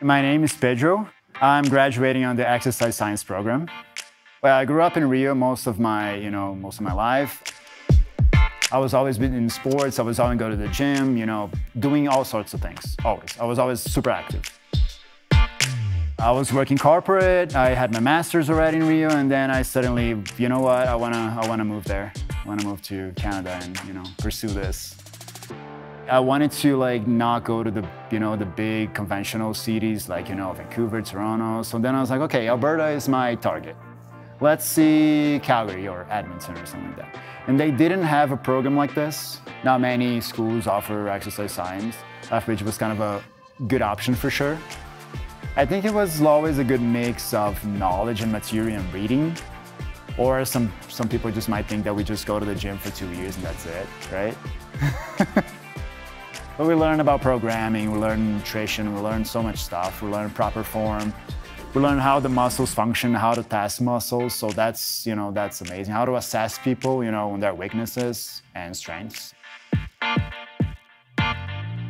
My name is Pedro. I'm graduating on the exercise science program. Well, I grew up in Rio most of my, you know, most of my life. I was always been in sports. I was always going to the gym, you know, doing all sorts of things. Always. I was always super active. I was working corporate. I had my master's already in Rio, and then I suddenly, you know what? I wanna, I wanna move there. I wanna move to Canada and you know pursue this. I wanted to like not go to the, you know, the big conventional cities like you know Vancouver, Toronto. So then I was like, okay, Alberta is my target. Let's see Calgary or Edmonton or something like that. And they didn't have a program like this. Not many schools offer exercise science, which was kind of a good option for sure. I think it was always a good mix of knowledge and material and reading. Or some, some people just might think that we just go to the gym for two years and that's it, right? but we learn about programming, we learn nutrition, we learn so much stuff. We learn proper form. We learn how the muscles function, how to test muscles. So that's, you know, that's amazing. How to assess people, you know, and their weaknesses and strengths.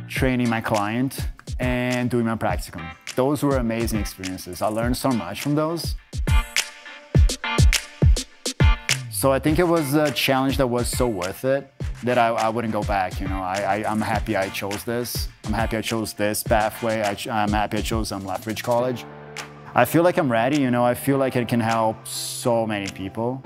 Training my client and doing my practicum. Those were amazing experiences. I learned so much from those. So I think it was a challenge that was so worth it that I, I wouldn't go back. You know, I, I, am happy I chose this. I'm happy I chose this pathway. I, am happy I chose um, Lethbridge College. I feel like I'm ready. You know, I feel like it can help so many people.